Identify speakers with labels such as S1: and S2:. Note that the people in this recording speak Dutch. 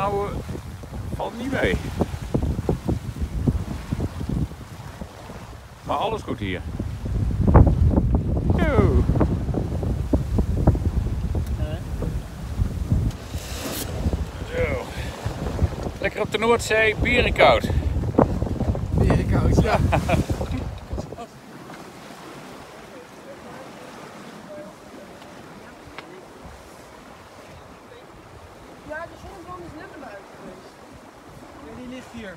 S1: Houden valt niet mee. Maar alles goed hier. Lekker op de Noordzee, bier en koud.
S2: Ja,
S3: Where is living
S2: out he lives here.